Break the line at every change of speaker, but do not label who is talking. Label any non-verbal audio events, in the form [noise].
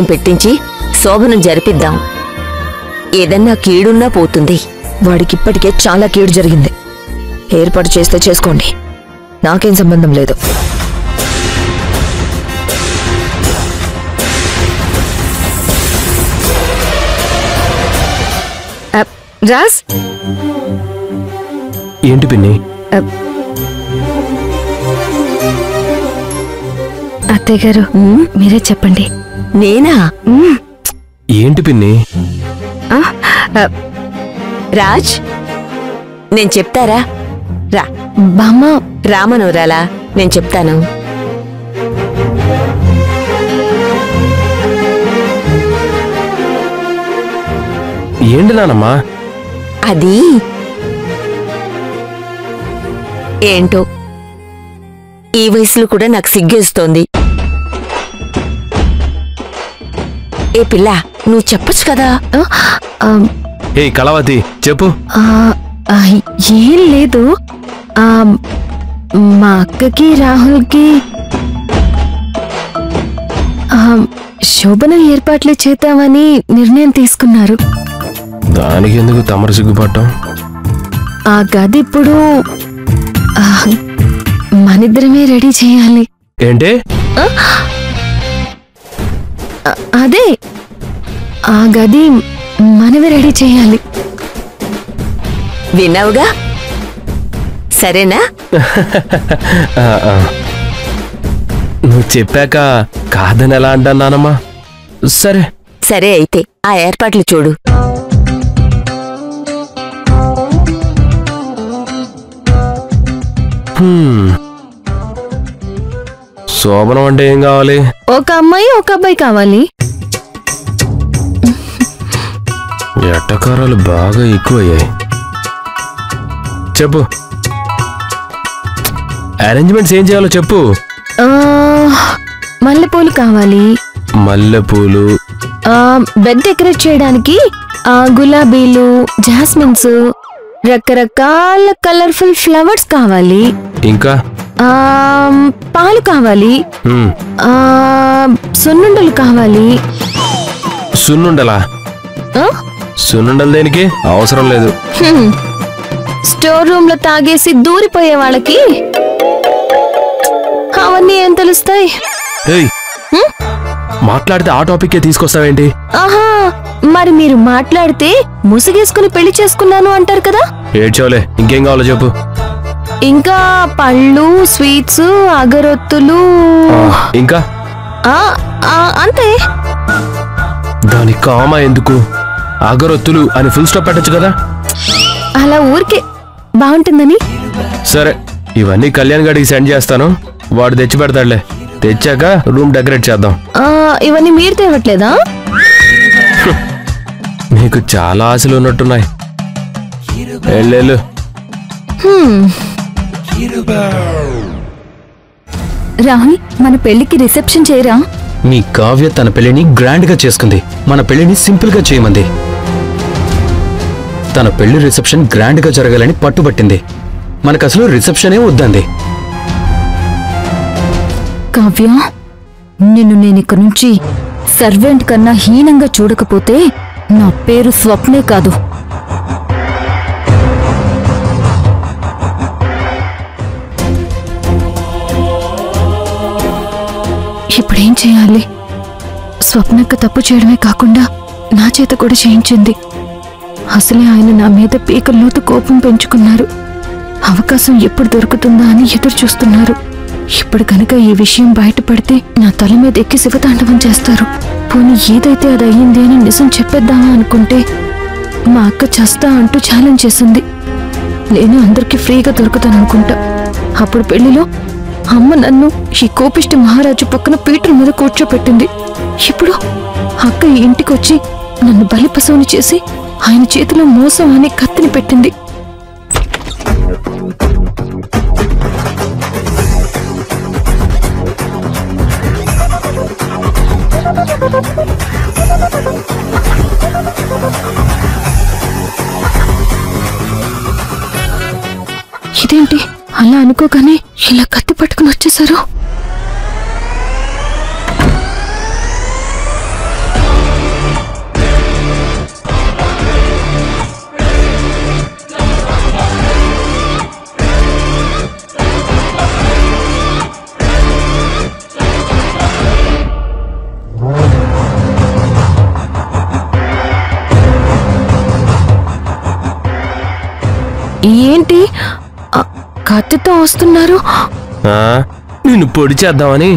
పెట్టించి శోభనం జరిపిద్దాం. ఏదన్నా కీడున్నా పోతుంది.
వాడికిప్పటికే చాలా కీడు జరిగింది. ఏర్పాటు చేస్తే చేసుకోండి. నాకేం సంబంధం లేదు. రాజ్?
ఏంటి పిన్ని.
అత్తయ్య గారు మీరే చెప్పండి.
నేనా?
ఏంటి పిన్ని?
రాజ్ నేను చెప్తారా? రా
బామ్మ
రామనవరాలా నేను చెప్తాను.
ఏంటి నానమ్మా?
అది ఏంటో? ఈ వయసులో కూడా నాకు సిగ్గేస్తోంది. ఏ పిల్ల నువ్వు చెప్పొచ్చు కదా?
ఏ కళావతి చెప్పు.
ఏం లేదు. మా అక్కకి రాహుల్కి శోభన ఏర్పాట్లు చేద్దామని నిర్ణయం తీసుకున్నారు.
దానికి ఎందుకు తమరు సిగ్గుపడటం
ఆ గది ఇప్పుడు మనిద్దరమే రెడీ చేయాలి.
ఏంటి?
అదే ఆ గది మనమే రెడీ చేయాలి.
విన్నావుగా? సరేనా?
ఆ, ఆ. నువ్వు చెప్పాక కాదని ఎలా అంటాను నానమ్మా? సరే.
సరే అయితే ఆ ఏర్పాట్లు చూడు.
హ్మ్. శోభనం అంటే ఏం కావాలి?
ఒక అమ్మాయి ఒక అబ్బాయి కావాలి.
ఎట్టకారాలు బాగా ఎక్కువయ్యాయి. చెప్పు. అరేంజ్మెంట్స్ ఏం చేయాలో చెప్పు.
ఆ, మల్లెపూలు కావాలి.
మల్లెపూలు.
ఆ, బెడ్ డెకరేట్ చేయడానికి ఆ, గులాబీలు జాస్మిన్స్ రకరకాల కలర్ఫుల్ ఫ్లవర్స్ కావాలి.
ఇంకా?
ఆ, పాలు కావాలి. ఆ, సున్నుండలు కావాలి.
సున్నుండలా?
ఆ?
సున్నుండలు దేనికి? అవసరం లేదు.
స్టోర్ రూమ్లో తాగేసి దూరిపోయే వాళ్ళకి అవన్నీ ఏం తెలుస్తాయి?
ఏయ్! మాట్లాడితే ఆ టాపిక్కే తీసుకొస్తావేంటి?
ఆహా! మరి మీరు మాట్లాడితే ముసుగేసుకుని పెళ్ళి చేసుకున్నాను అంటారు కదా?
ఏడ్చోలే ఇంకేం కావాలో చెప్పు.
ఇంకా పళ్ళు స్వీట్స్ అగరొత్తులు.
ఇంకా?
అంతే.
దాని కామ ఎందుకు? అగరొత్తులు అని ఫుల్ స్టాప్ పెట్టచ్చు కదా?
అలా ఊరికే బాగుంటుందని?
సరే ఇవన్నీ కళ్యాణ్ గడికి సెండ్ చేస్తాను. వాడు తెచ్చి పెడతాడులే. తెచ్చాక రూమ్ డెకరేట్ చేద్దాం.
ఆ, ఇవన్నీ మీరు తేవట్లేదా? [laughs]
నీకు చాలా ఆశలు ఉన్నట్టున్నాయి.
హ్మ్.
రాహుల్ మన పెళ్ళికి రిసెప్షన్ చేయరా?
మీ కావ్య తన పెళ్ళిని గ్రాండ్గా చేసుకుంది. మన పెళ్ళిని సింపుల్గా చేయమంది. తన పెళ్ళి రిసెప్షన్ గ్రాండ్గా జరగాలని పట్టుబట్టింది. మనకు అసలు రిసెప్షనే వద్దంది.
కావ్య నిన్ను నేను నుంచి సర్వెంట్ కన్నా హీనంగా చూడకపోతే నా పేరు స్వప్నే కాదు.
ఇప్పుడేం చేయాలి? స్వప్నక్క తప్పు చేయడమే కాకుండా నా చేత కూడా చేయించింది. అసలే ఆయన నా మీద పీకల్లోతు కోపం పెంచుకున్నారు. అవకాశం ఎప్పుడు దొరుకుతుందా అని ఎదురు చూస్తున్నారు ఇప్పుడు కనుక ఈ విషయం బయటపడితే నా తల మీద ఎక్కి శివతాండవం చేస్తారు. పోనీ ఏదైతే అది అయ్యింది అని నిజం చెప్పేద్దామా అనుకుంటే మా అక్క చస్తా అంటూ ఛాలెంజ్ చేసింది. నేను అందరికీ ఫ్రీగా దొరుకుతాననుకుంటా. అప్పుడు పెళ్ళిలో అమ్మ నన్ను ఈ కోపిష్టి మహారాజు పక్కన పీటర్ మీద కూర్చోపెట్టింది. ఇప్పుడు అక్క ఈ ఇంటికొచ్చి నన్ను బలిపశువుని చేసి ఆయన చేతిలో మోసం అనే కత్తిని పెట్టింది. ఇదేంటి? అలా అనుకోగానే ఇలా కత్తి పట్టుకుని వచ్చేశారు? ఏంటి? కత్తితో వస్తున్నారు.
నిన్ను పొడి చేద్దామని!